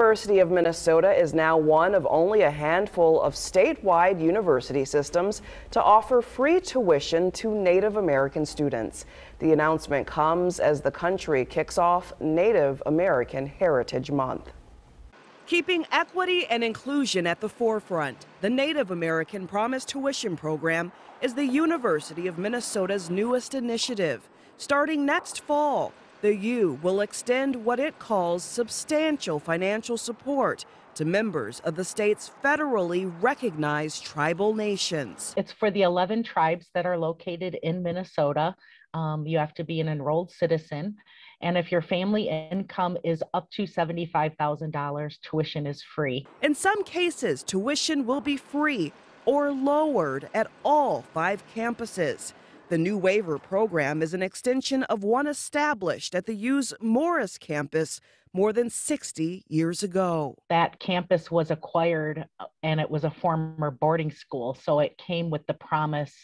University of Minnesota is now one of only a handful of statewide university systems to offer free tuition to Native American students. The announcement comes as the country kicks off Native American Heritage Month. Keeping equity and inclusion at the forefront, the Native American Promise Tuition Program is the University of Minnesota's newest initiative. Starting next fall, the U will extend what it calls substantial financial support to members of the state's federally recognized tribal nations. It's for the 11 tribes that are located in Minnesota. Um, you have to be an enrolled citizen. And if your family income is up to $75,000, tuition is free. In some cases, tuition will be free or lowered at all five campuses. The new waiver program is an extension of one established at the U's Morris campus more than 60 years ago. That campus was acquired uh, and it was a former boarding school, so it came with the promise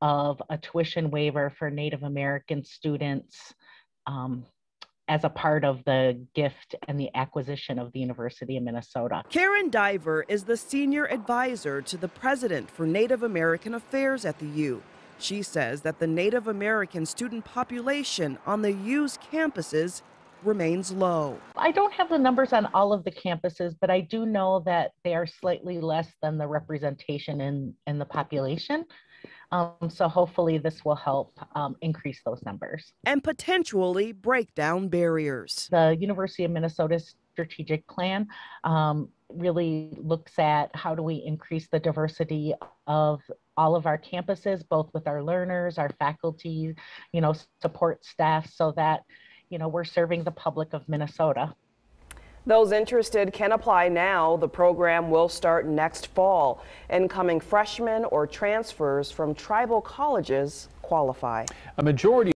of a tuition waiver for Native American students. Um, as a part of the gift and the acquisition of the University of Minnesota. Karen Diver is the senior advisor to the president for Native American Affairs at the U. She says that the Native American student population on the U's campuses remains low. I don't have the numbers on all of the campuses, but I do know that they are slightly less than the representation in, in the population. Um, so hopefully this will help um, increase those numbers. And potentially break down barriers. The University of Minnesota's strategic plan um, really looks at how do we increase the diversity of all of our campuses, both with our learners, our faculty, you know, support staff, so that, you know, we're serving the public of Minnesota. Those interested can apply now. The program will start next fall. Incoming freshmen or transfers from tribal colleges qualify. A majority